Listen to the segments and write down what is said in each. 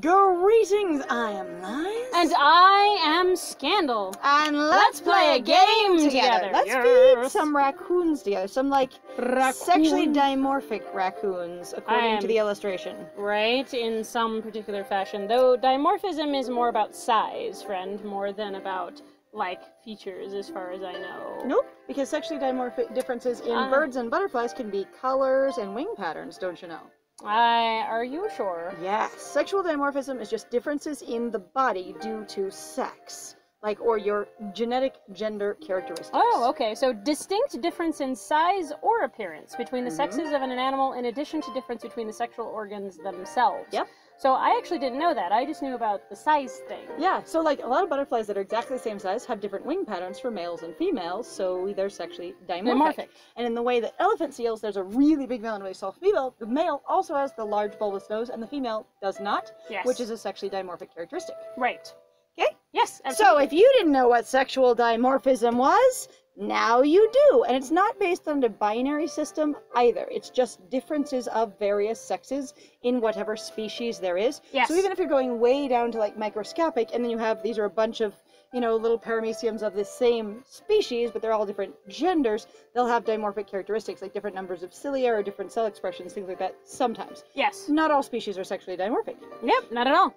Greetings, I am Lies. And I am Scandal. And let's play a game together. Let's Yes. feed some raccoons together. Some like sexually dimorphic raccoons, according to the illustration. Right, in some particular fashion. Though dimorphism is more about size, friend, more than about, like, features, as far as I know. Nope, because sexually dimorphic differences in Ah. birds and butterflies can be colors and wing patterns, don't you know? I. Are you sure? Yes. Sexual dimorphism is just differences in the body due to sex, like or your genetic gender characteristics. Oh, okay. So distinct difference in size or appearance between the Mhm. sexes of an animal, in addition to difference between the sexual organs themselves. Yep. So I actually didn't know that. I just knew about the size thing. Yeah, so like a lot of butterflies that are exactly the same size have different wing patterns for males and females, so they're sexually dimorphic. Dimorphic. And in the way that elephant seals, there's a really big male and a really small female. The male also has the large bulbous nose, and the female does not, Yes. which is a sexually dimorphic characteristic. right. Okay. Yes. So if you didn't know what sexual dimorphism was, now you do. And it's not based on a binary system either. It's just differences of various sexes in whatever species there is. Yes. So even if you're going way down to like microscopic and then you have these are a bunch of, you know, little parameciums of the same species, but they're all different genders, they'll have dimorphic characteristics like different numbers of cilia or different cell expressions, things like that sometimes. Yes. Not all species are sexually dimorphic. Yep. Not at all.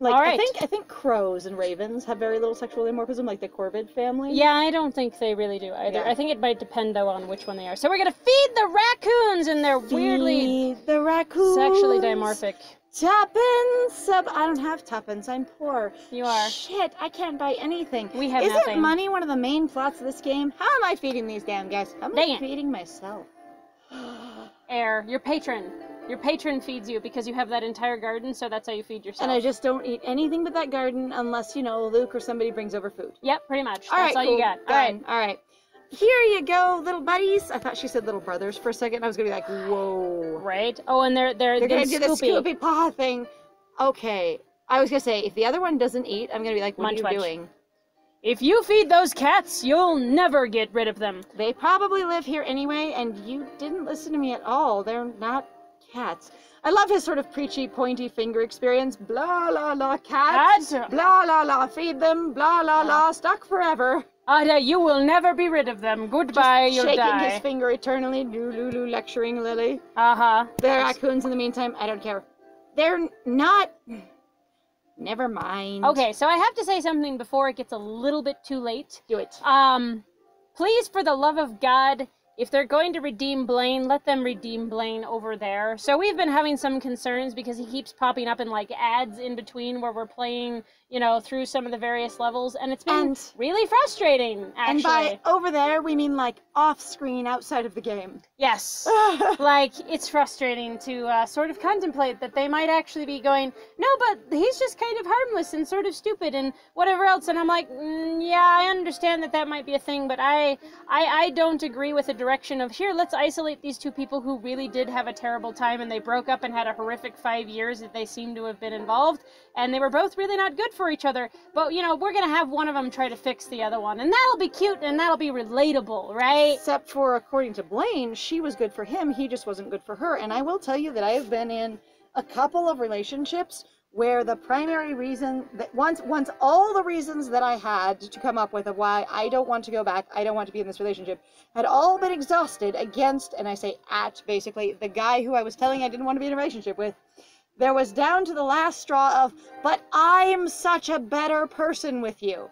Like All I think I think crows and ravens have very little sexual dimorphism, like the corvid family. Yeah, I don't think they really do either. Yeah. I think it might depend though on which one they are. So we're gonna feed the raccoons, and they're weirdly Feed the raccoons. sexually dimorphic. Tuppence. Up. I don't have tuppence. I'm poor. You are. Shit. I can't buy anything. We have Isn't nothing. money one of the main plots of this game? How am I feeding these damn guys? How am I feeding myself? Air. Your patron. Your patron feeds you because you have that entire garden, so that's how you feed yourself. and I just don't eat anything but that garden unless you know Luke or somebody brings over food. Yep, pretty much. All that's right, all you got. All right. All right. Here you go, little buddies. I thought she said little brothers for a second. I was gonna be like, whoa. Right. Oh, and they're they're, They're they're gonna do the Scoopy. Scoopy Paw thing. Okay. I was gonna say if the other one doesn't eat, I'm gonna be like, what Munch, are you munch. doing? If you feed those cats, you'll never get rid of them. They probably live here anyway, and you didn't listen to me at all. They're not cats. I love his sort of preachy, pointy finger experience. Blah la la cats. Cats. Blah la la feed them. Blah la la stuck forever. Ada, you will never be rid of them. Goodbye, you'll Shaking die. his finger eternally. Lulu lecturing Lily. Uh huh. The raccoons in the meantime, I don't care. They're not. Never mind. Okay, so I have to say something before it gets a little bit too late. Do it. Um, please, for the love of God, if they're going to redeem Blaine, let them redeem Blaine over there. So we've been having some concerns because he keeps popping up in like ads in between where we're playing, you know, through some of the various levels, and it's been And- really frustrating. Actually, And by over there, we mean like off screen outside of the game. yes. like it's frustrating to uh, sort of contemplate that they might actually be going no but he's just kind of harmless and sort of stupid and whatever else and i'm like mm, yeah i understand that that might be a thing but I, I i don't agree with the direction of here let's isolate these two people who really did have a terrible time and they broke up and had a horrific five years that they seem to have been involved and they were both really not good for each other but you know we're gonna have one of them try to fix the other one and that'll be cute and that'll be relatable right Except for, according to Blaine, she was good for him. He just wasn't good for her. And I will tell you that I have been in a couple of relationships where the primary reason that once once all the reasons that I had to come up with of why I don't want to go back, I don't want to be in this relationship, had all been exhausted against, and I say at basically the guy who I was telling I didn't want to be in a relationship with. There was down to the last straw of, but I'm such a better person with you.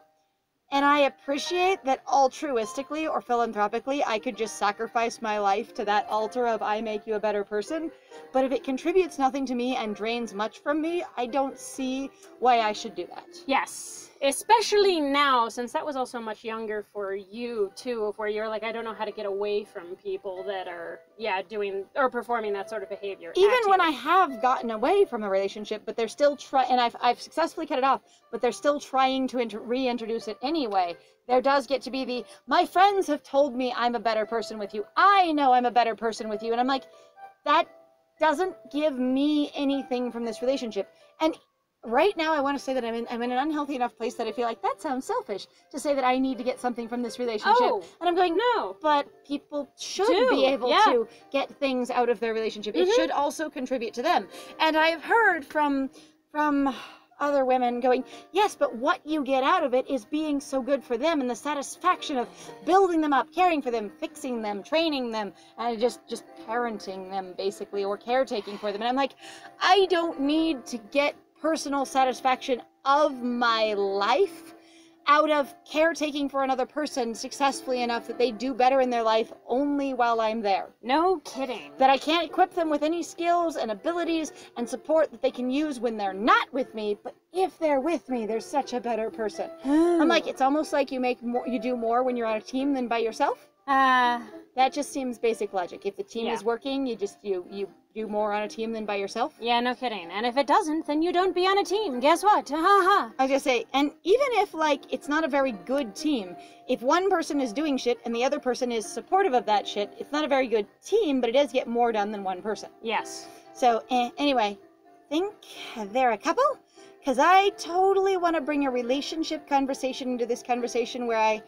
And I appreciate that altruistically or philanthropically, I could just sacrifice my life to that altar of I make you a better person. But if it contributes nothing to me and drains much from me, I don't see why I should do that. Yes, especially now, since that was also much younger for you too, of where you're like, I don't know how to get away from people that are, yeah, doing or performing that sort of behavior. Even when. I have gotten away from a relationship, but they're still trying, and I've, I've successfully cut it off, but they're still trying to int- reintroduce it anyway. There does get to be the, my friends have told me I'm a better person with you. I know I'm a better person with you. And I'm like, that doesn't give me anything from this relationship. And right now I want to say that I'm in I'm in an unhealthy enough place that I feel like that sounds selfish to say that I need to get something from this relationship. Oh, and I'm going, no. but people should Do, be able yeah. to get things out of their relationship. It Mhm. should also contribute to them. And I've heard from from other women going, yes, but what you get out of it is being so good for them and the satisfaction of building them up, caring for them, fixing them, training them, and just just parenting them basically or caretaking for them. And I'm like, I don't need to get personal satisfaction of my life out of caretaking for another person successfully enough that they do better in their life only while I'm there. No kidding. That I can't equip them with any skills and abilities and support that they can use when they're not with me, but if they're with me, they're such a better person. I'm like, it's almost like you make more, you do more when you're on a team than by yourself. uh, That just seems basic logic. If the team Yeah. is working, you just you you do more on a team than by yourself. yeah, no kidding. And if it doesn't, then you don't be on a team. Guess what? Ha ha. I was gonna say, and even if like it's not a very good team, if one person is doing shit and the other person is supportive of that shit, it's not a very good team, but it does get more done than one person. Yes. So eh, anyway, think they're a couple, because I totally want to bring a relationship conversation into this conversation where I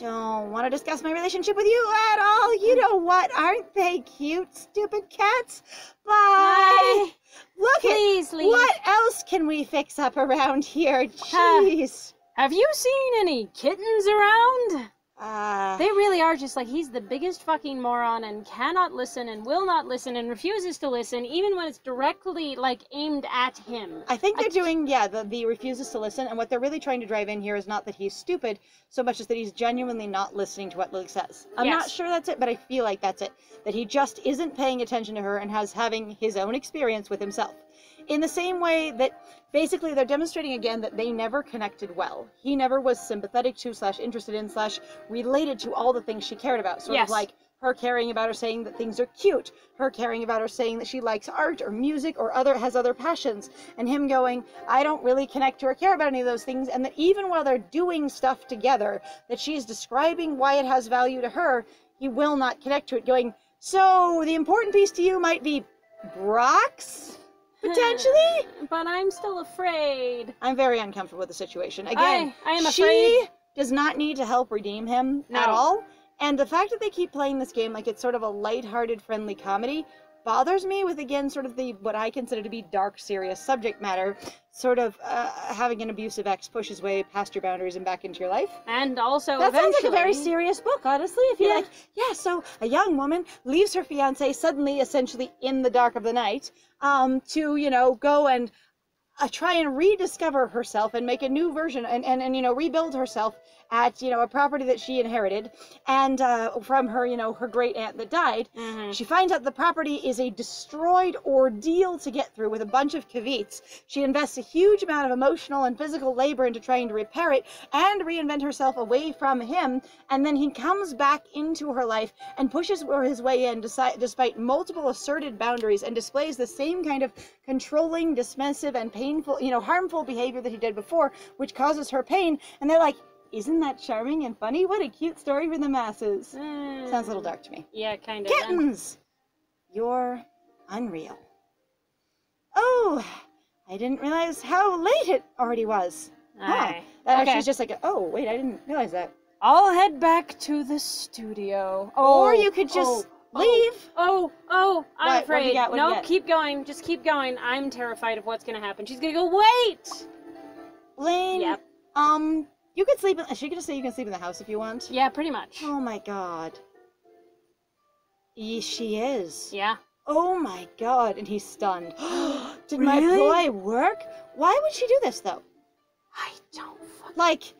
don't want to discuss my relationship with you at all. You oh. know what? Aren't they cute, stupid cats? Bye. Look Please at leave. what else can we fix up around here? Jeez. Have you seen any kittens around? Uh, They really are just like he's the biggest fucking moron and cannot listen and will not listen and refuses to listen even when it's directly like aimed at him. I think they're doing, yeah, the, the refuses to listen, and what they're really trying to drive in here is not that he's stupid, so much as that he's genuinely not listening to what Luke says. I'm not sure that's it, but I feel like that's it. That he just isn't paying attention to her and has having his own experience with himself. In the same way that basically they're demonstrating again that they never connected well. He never was sympathetic to slash interested in slash related to all the things she cared about. Sort Yes. of like her caring about her saying that things are cute, her caring about her saying that she likes art or music or other has other passions, and him going, I don't really connect to or care about any of those things, and that even while they're doing stuff together, that she's describing why it has value to her, he will not connect to it, going, So the important piece to you might be Brock's? Potentially? But I'm still afraid. I'm very uncomfortable with the situation. Again, I am she afraid- does not need to help redeem him No. at all. And the fact that they keep playing this game like it's sort of a lighthearted, friendly comedy bothers me with again sort of the what I consider to be dark, serious subject matter. Sort of uh, having an abusive ex push his way past your boundaries and back into your life. And also That sounds like a very serious book, honestly. If you're Yeah. like, yeah, so a young woman leaves her fiance suddenly, essentially in the dark of the night, um, to you know go and uh, try and rediscover herself and make a new version and, and, and you know rebuild herself at you know a property that she inherited and uh, from her you know her great aunt that died Mhm. she finds out the property is a destroyed ordeal to get through with a bunch of caveats. She invests a huge amount of emotional and physical labor into trying to repair it and reinvent herself away from him. And then he comes back into her life and pushes his way in desi- despite multiple asserted boundaries and displays the same kind of controlling, dismissive, and painful, you know, harmful behavior that he did before, which causes her pain. And they're like, isn't that charming and funny? What a cute story for the masses. Mm. Sounds a little dark to me. Yeah, kind of. Kittens! You're unreal. Oh, I didn't realize how late it already was. Huh. Aye. That Okay. actually just like, oh, wait, I didn't realize that. I'll head back to the studio. Oh, or Oh, you could just oh, leave. Oh, oh, I'm What? What do you afraid. What no, keep going. Just keep going. I'm terrified of what's gonna happen. She's gonna go, wait! Blaine, Yep. um, you could sleep, in, she could just say you can sleep in the house if you want. Yeah, pretty much. Oh my god. Ye- She is. Yeah. Oh my god, and he's stunned. Did my Really? ploy work? Why would she do this though? I don't fucking. Like,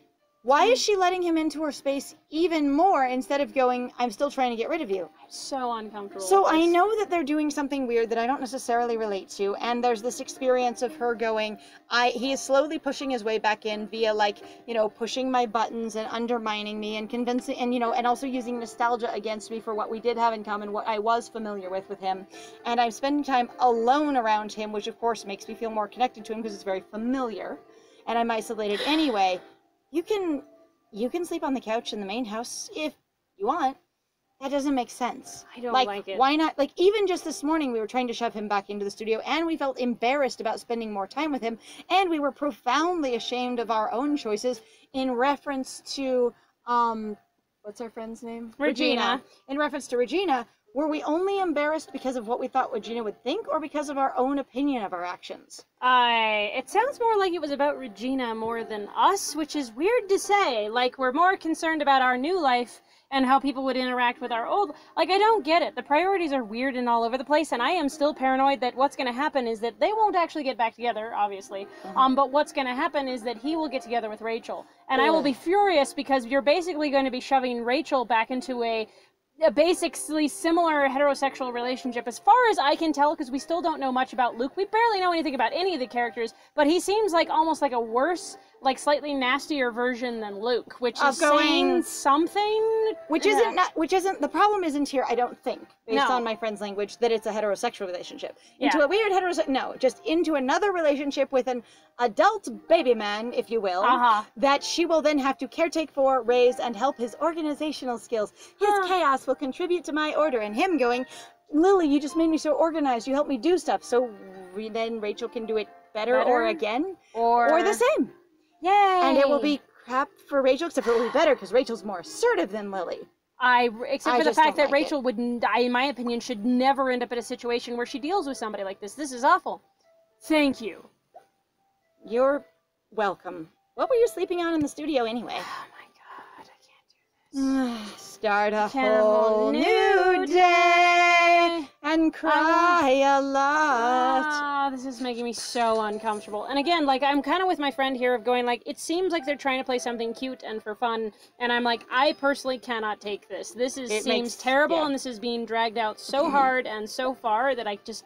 why is she letting him into her space even more instead of going, I'm still trying to get rid of you? So uncomfortable. So I know that they're doing something weird that I don't necessarily relate to, and there's this experience of her going, I he is slowly pushing his way back in via like, you know, pushing my buttons and undermining me and convincing and you know, and also using nostalgia against me for what we did have in common, what I was familiar with with him. And I'm spending time alone around him, which of course makes me feel more connected to him because it's very familiar. And I'm isolated anyway. You can you can sleep on the couch in the main house if you want. That doesn't make sense. I don't like, like it. why not? Like, even just this morning, we were trying to shove him back into the studio, and we felt embarrassed about spending more time with him, and we were profoundly ashamed of our own choices in reference to, um, what's our friend's name? Regina. In reference to Regina, Were we only embarrassed because of what we thought Regina would think, or because of our own opinion of our actions? I. It sounds more like it was about Regina more than us, which is weird to say. Like, we're more concerned about our new life and how people would interact with our old. Like, I don't get it. The priorities are weird and all over the place, and I am still paranoid that what's going to happen is that they won't actually get back together, obviously. Um, but what's going to happen is that he will get together with Rachel, and I will be furious because you're basically going to be shoving Rachel back into a a basically similar heterosexual relationship as far as I can tell because we still don't know much about Luke. We barely know anything about any of the characters, but he seems like almost like a worse, like slightly nastier version than Luke, which Of is saying something. Which Yeah. isn't not, which isn't the problem isn't here. I don't think, based No. on my friend's language, that it's a heterosexual relationship. Into Yeah. a weird heterosexual, no, just into another relationship with an adult baby man, if you will, Uh-huh. that she will then have to caretake for, raise, and help his organizational skills. His Huh. chaos will contribute to my order, and him going, Lily, you just made me so organized. You helped me do stuff, so then Rachel can do it better, or again, Or, or the same. Yay! And it will be crap for Rachel, except it will be better because Rachel's more assertive than Lily. I except I for the fact that like Rachel would, n- I, in my opinion, should never end up in a situation where she deals with somebody like this. This is awful. Thank you. You're welcome. What were you sleeping on in the studio anyway? Oh my god, I can't do this. Start a whole new day and cry a lot. Ah, this is making me so uncomfortable. And again, like I'm kind of with my friend here of going like it seems like they're trying to play something cute and for fun, and I'm like I personally cannot take this. This is It seems makes- terrible, yeah. and this is being dragged out so hard and so far that I just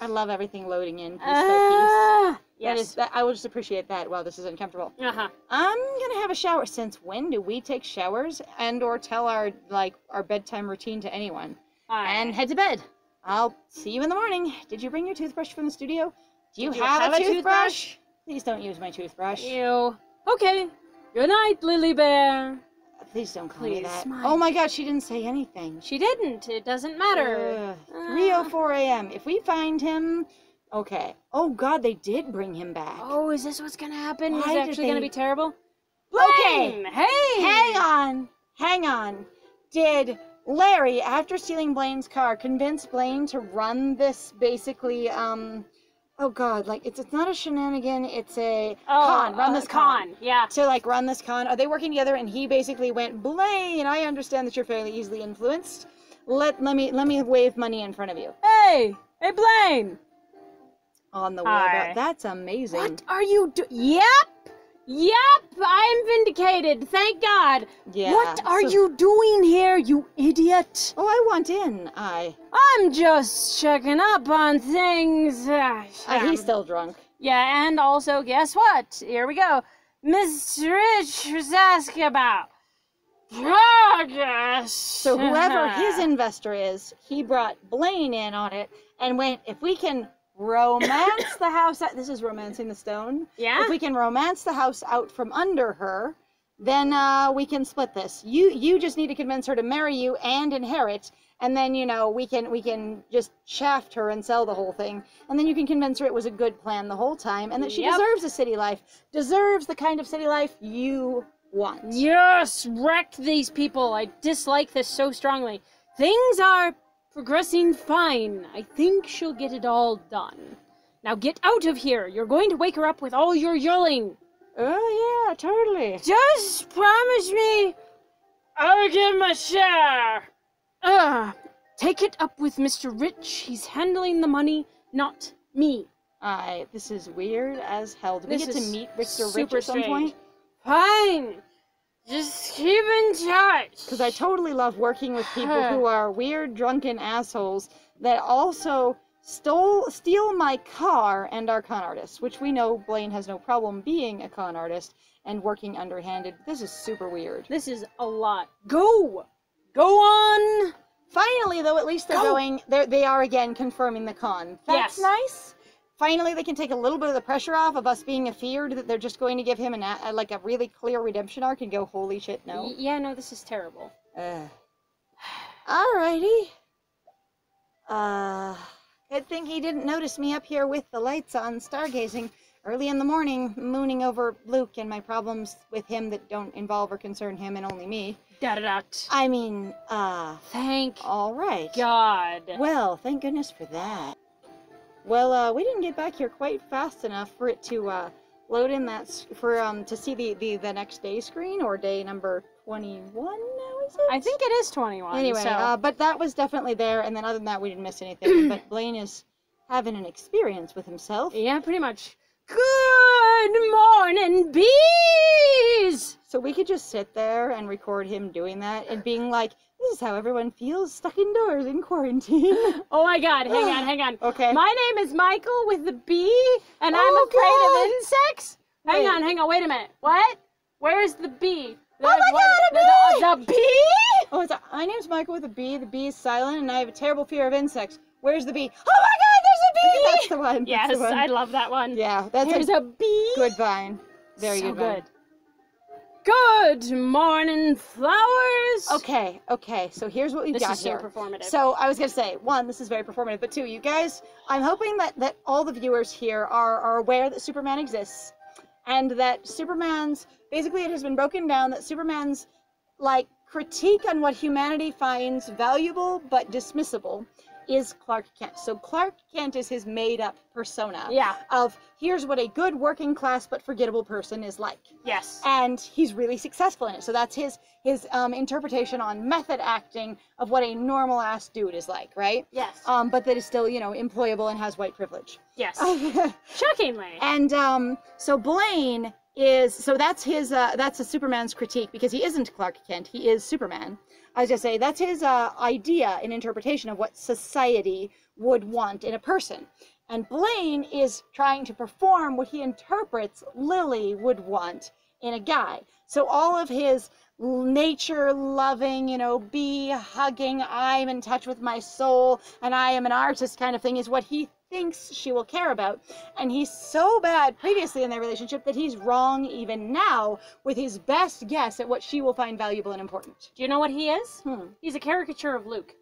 I love everything loading in piece by ah piece. Yes is, that, I will just appreciate that while this is uncomfortable. uh huh I'm gonna have a shower. Since when do we take showers and or tell our like our bedtime routine to anyone? And head to bed. I'll see you in the morning. Did you bring your toothbrush from the studio? Do you, Did you have, have a a toothbrush? toothbrush? Please don't use my toothbrush. ew okay. Good night, Lily Bear. Please don't call me Please, that. my- Oh my god, she didn't say anything. She didn't. It doesn't matter. Ugh. Ah. 3:04 a.m. If we find him, okay. Oh god, they did bring him back. Oh, is this what's gonna happen? Why is it actually gonna be terrible? Okay. Blaine, Hey. Hang on, hang on. Did Larry, after stealing Blaine's car, convinced Blaine to run this basically? Um, oh god, like it's it's not a shenanigan. It's a Oh, con. Run uh, this con. con. Yeah. to like run this con. Are they working together? And he basically went, Blaine, I understand that you're fairly easily influenced. Let let me let me wave money in front of you Hey. Hey, Blaine. on the wheel. That's amazing. What are you doing? Yep. Yep. I'm vindicated. Thank God. Yeah. What are so- you doing here, you idiot? Oh, I want in. I. I'm just checking up on things. Uh, he's still drunk. Yeah, and also, guess what? Here we go. Miss Rich was asking about progress. So whoever his investor is, he brought Blaine in on it and went, if we can romance the house out, this is romancing the stone. Yeah? If we can romance the house out from under her, then uh, we can split this. You you just need to convince her to marry you and inherit, and then you know we can we can just shaft her and sell the whole thing, and then you can convince her it was a good plan the whole time, and that she Yep. deserves a city life, deserves the kind of city life you want. Yes, wreck these people. I dislike this so strongly. Things are progressing fine. I think she'll get it all done. Now get out of here. You're going to wake her up with all your yelling. Oh yeah, totally. Just promise me I'll give him a share. Ugh. Take it up with Mr. Rich. He's handling the money, not me. I this is weird as hell. Do we This get to meet Mr. Rich at some strange. point? Fine. Just keep in touch. Because I totally love working with people who are weird, drunken assholes that also stole steal my car and are con artists, which we know Blaine has no problem being a con artist and working underhanded. This is super weird. This is a lot. Go! Go on! Finally, though, at least they're Go. going. They're, they are again confirming the con. That's Yes. nice. Finally, they can take a little bit of the pressure off of us being afeared that they're just going to give him an, a, like a really clear redemption arc and go, holy shit, no. Yeah, no, this is terrible. Ugh. Alrighty. Uh, good thing he didn't notice me up here with the lights on, stargazing early in the morning, mooning over Luke and my problems with him that don't involve or concern him and only me. Da da da. I mean, uh, Thank all right. God. Well, thank goodness for that. Well, uh, we didn't get back here quite fast enough for it to uh, load in that for um to see the, the the next day screen or day number twenty one. Now is it? I think it is 21. Anyway, so. uh, but that was definitely there, and then other than that, we didn't miss anything. but Blaine is having an experience with himself. yeah, pretty much. Good morning, bees! So we could just sit there and record him doing that and being like, "This is how everyone feels stuck indoors in quarantine." Oh my god, hang on, hang on. okay. My name is Michael with the B, and I'm Oh, afraid God. of insects. Hang Wait. on, hang on, wait a minute. What? Where's the bee? The, Oh my what- God, a the, the bee? Oh, it's a, my name's Michael with a B. The B is silent, and I have a terrible fear of insects. Where's the bee? Oh my God, there's a bee! That's the one. Yes, the one. I love that one. Yeah, that's There's a a bee. good vine. Very so good vine. good. Good morning, flowers. Okay, okay. So here's what we've This got is so here. performative. So I was gonna say, one, this is very performative, but two, you guys, I'm hoping that that all the viewers here are are aware that Superman exists, and that Superman's basically it has been broken down that Superman's like critique on what humanity finds valuable but dismissible is Clark Kent. So Clark Kent is his made up persona yeah. of here's what a good working class but forgettable person is like Yes. and he's really successful in it. So that's his his um, interpretation on method acting of what a normal ass dude is like, right? Yes. Um, but that is still you know employable and has white privilege. yes. Shockingly. and um, so Blaine is so that's his uh, that's a Superman's critique because he isn't Clark Kent. He is Superman. I was just say that's his uh, idea and interpretation of what society would want in a person. And Blaine is trying to perform what he interprets Lily would want in a guy. So all of his nature loving, you know, bee hugging, I'm in touch with my soul and I am an artist kind of thing is what he thinks she will care about. And he's so bad previously in their relationship that he's wrong even now with his best guess at what she will find valuable and important. Do you know what he is? Hmm. He's a caricature of Luke.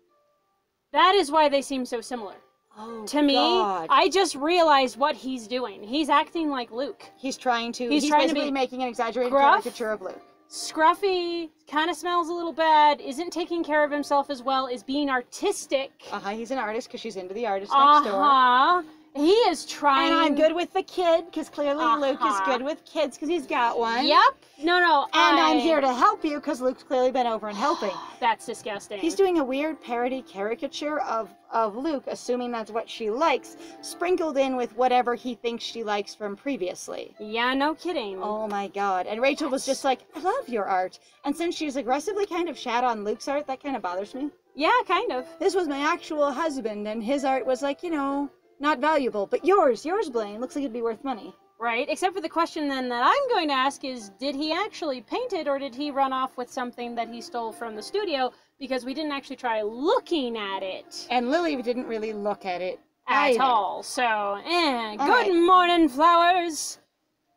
That is why they seem so similar. Oh, To me, God. I just realized what he's doing. He's acting like Luke. he's trying to He's he's, trying to be making an exaggerated gruff. caricature of Luke. Scruffy, kind of smells a little bad, isn't taking care of himself as well, is being artistic. Uh-huh, he's an artist because she's into the artist next door. Uh-huh. He is trying. And I'm good with the kid because clearly Luke is Uh-huh. good with kids because he's got one. Yep. No, no. And I... I'm here to help you because Luke's clearly been over and helping. That's disgusting. He's doing a weird parody caricature of, of Luke, assuming that's what she likes, sprinkled in with whatever he thinks she likes from previously. Yeah, no kidding. Oh my god. And Rachel was just like, I love your art. And since she's aggressively kind of shat on Luke's art, that kind of bothers me. Yeah, kind of. This was my actual husband, and his art was like, you know, not valuable. But yours, yours, Blaine, looks like it'd be worth money. Right. Except for the question then that I'm going to ask is did he actually paint it or did he run off with something that he stole from the studio because we didn't actually try looking at it And Lily didn't really look at it at either. all. So, eh. All Good right. morning, flowers.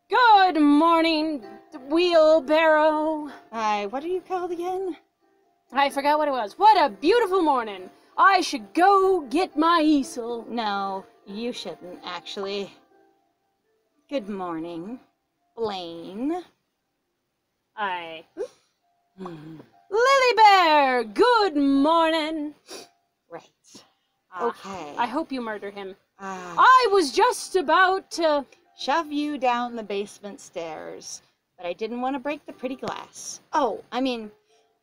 Good morning, wheelbarrow. Hi, what are you called again? I forgot what it was. What a beautiful morning. I should go get my easel. No, you shouldn't, actually. Good morning, Blaine. I. Hmm, Lily Bear, good morning. right. Ah, Okay. I hope you murder him. Ah, I was just about to. shove you down the basement stairs, but I didn't want to break the pretty glass. Oh, I mean,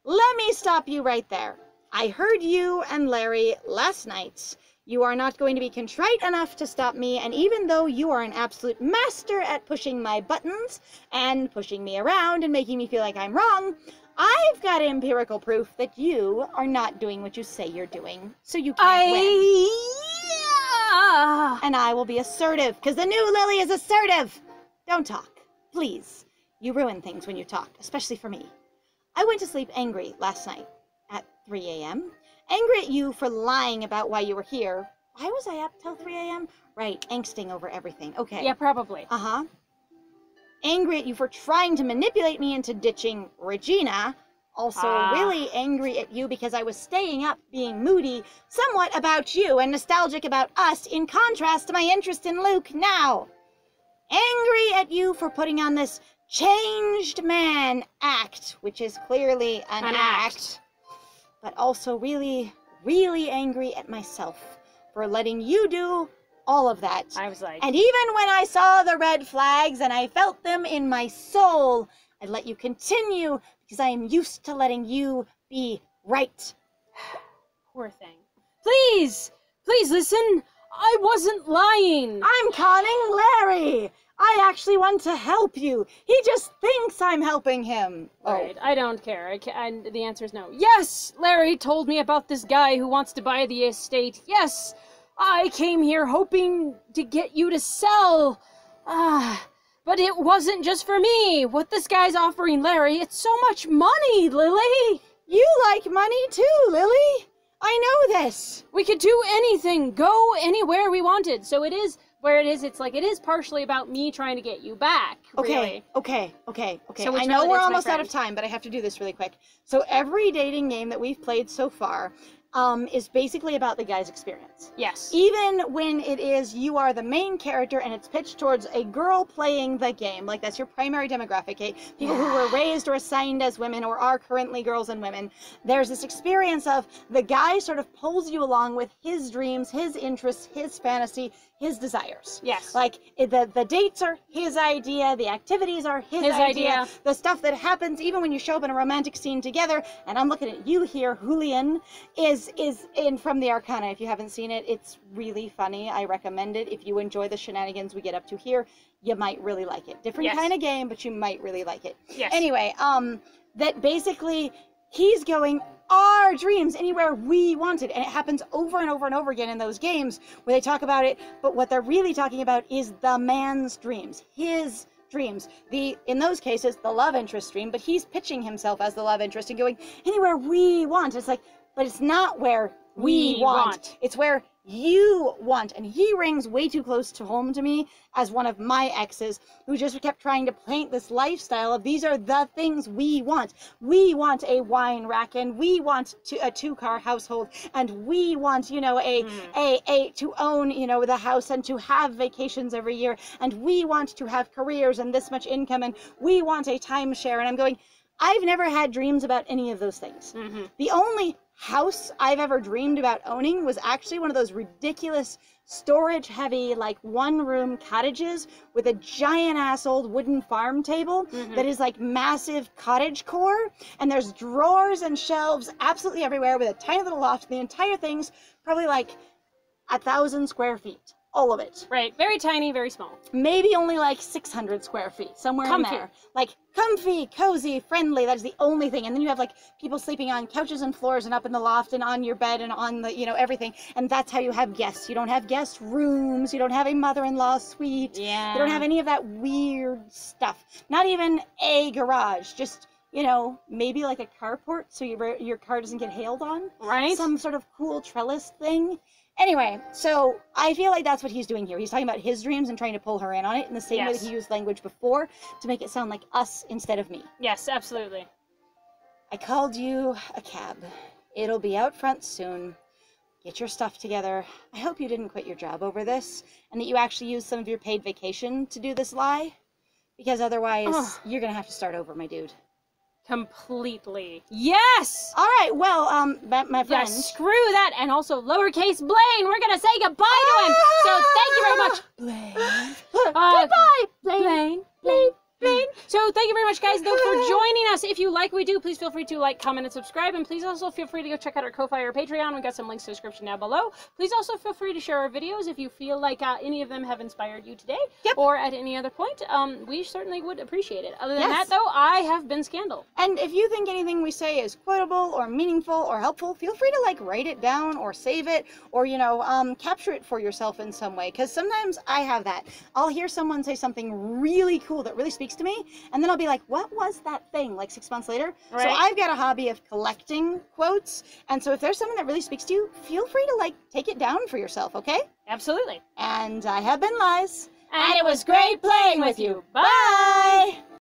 let me stop you right there. I heard you and Larry last night. You are not going to be contrite enough to stop me, and even though you are an absolute master at pushing my buttons and pushing me around and making me feel like I'm wrong, I've got empirical proof that you are not doing what you say you're doing, so you can't win. I. And I will be assertive, because the new Lily is assertive. Don't talk, please. You ruin things when you talk, especially for me. I went to sleep angry last night at 3 a.m. Angry at you for lying about why you were here. Why was I up till 3 a.m.? Right, angsting over everything. Okay. Yeah, probably. Uh huh. Angry at you for trying to manipulate me into ditching Regina. Also, Ah. really angry at you because I was staying up being moody, somewhat about you and nostalgic about us, in contrast to my interest in Luke now. angry at you for putting on this changed man act, which is clearly an, An act, act. But also really, really angry at myself for letting you do all of that. I was like, And even when I saw the red flags and I felt them in my soul, I let you continue because I am used to letting you be right. poor thing. Please, please listen. I wasn't lying. I'm conning Larry. I actually want to help you. He just thinks I'm helping him. Oh, I don't care. I the answer is no. Yes, Larry told me about this guy who wants to buy the estate. Yes, I came here hoping to get you to sell. Ah, but it wasn't just for me. What this guy's offering Larry, it's so much money, Lily. you like money too, Lily. I know this. We could do anything, go anywhere we wanted. So it is where it is. It's like it is partially about me trying to get you back. Okay, really. okay, okay, okay. So I know we're almost out of time, but I have to do this really quick. So every dating game that we've played so far um, is basically about the guy's experience. Yes. Even when it is you are the main character and it's pitched towards a girl playing the game, like that's your primary demographic, eh? people who were raised or assigned as women or are currently girls and women, there's this experience of the guy sort of pulls you along with his dreams, his interests, his fantasy, his desires. Yes. Like the the dates are his idea, the activities are his, His idea, idea. the stuff that happens even when you show up in a romantic scene together. And I'm looking at you here, Julian, is is in from the Arcana. If you haven't seen it, it's really funny. I recommend it. If you enjoy the shenanigans we get up to here, you might really like it. Different Yes. kind of game, but you might really like it. Yes. Anyway, um, that basically he's going our dreams anywhere we wanted, and it happens over and over and over again in those games where they talk about it. But what they're really talking about is the man's dreams, his dreams. The in those cases the love interest dream, but he's pitching himself as the love interest and going anywhere we want. It's like, but it's not where we, We want. want. It's where you want. And he rings way too close to home to me as one of my exes who just kept trying to paint this lifestyle of these are the things we want. We want a wine rack and we want to, a two car household and we want, you know, a, a, a, to own, you know, the house and to have vacations every year and we want to have careers and this much income and we want a timeshare. And I'm going, I've never had dreams about any of those things. hmm The only house I've ever dreamed about owning was actually one of those ridiculous storage heavy, like one room cottages with a giant ass old wooden farm table Mhm. that is like massive cottage core. And there's drawers and shelves absolutely everywhere with a tiny little loft. The entire thing's probably like a thousand square feet. All of it. Right. Very tiny, very small. Maybe only like 600 square feet, somewhere Comfy. in there. Like comfy, cozy, friendly. That is the only thing. And then you have like people sleeping on couches and floors and up in the loft and on your bed and on the, you know, everything. And that's how you have guests. You don't have guest rooms. You don't have a mother-in-law suite. Yeah. You don't have any of that weird stuff. Not even a garage. Just, you know, maybe like a carport so your your car doesn't get hailed on. Right. Some sort of cool trellis thing. Anyway, so I feel like that's what he's doing here. He's talking about his dreams and trying to pull her in on it in the same way that he used language before to make it sound like us instead of me. Yes, absolutely. I called you a cab. It'll be out front soon. Get your stuff together. I hope you didn't quit your job over this and that you actually used some of your paid vacation to do this lie. Because otherwise, you're gonna have to start over, my dude. Completely. Yes. All right, well, um, my, my Yeah, screw that, and also lowercase Blaine. We're gonna say goodbye to him. So thank you very much, Blaine. Uh, Goodbye, Blaine. Blaine, Blaine, Blaine. So thank you very much, guys, though, for joining us. If you like what we do, please feel free to like, comment, and subscribe. And please also feel free to go check out our Ko-Fi or Patreon. We've got some links in the description down below. Please also feel free to share our videos if you feel like uh, any of them have inspired you today Yep. or at any other point. Um, we certainly would appreciate it. Other than Yes. that, though, I have been Scandal. And if you think anything we say is quotable or meaningful or helpful, feel free to like write it down or save it or you know um, capture it for yourself in some way. Because sometimes I have that. I'll hear someone say something really cool that really speaks to me, and then I'll be like, "What was that thing?" Like six months later. Right. So I've got a hobby of collecting quotes, and so if there's something that really speaks to you, feel free to like take it down for yourself. Okay? Absolutely. And I have been Lies. And it was great playing with you. Bye. Bye.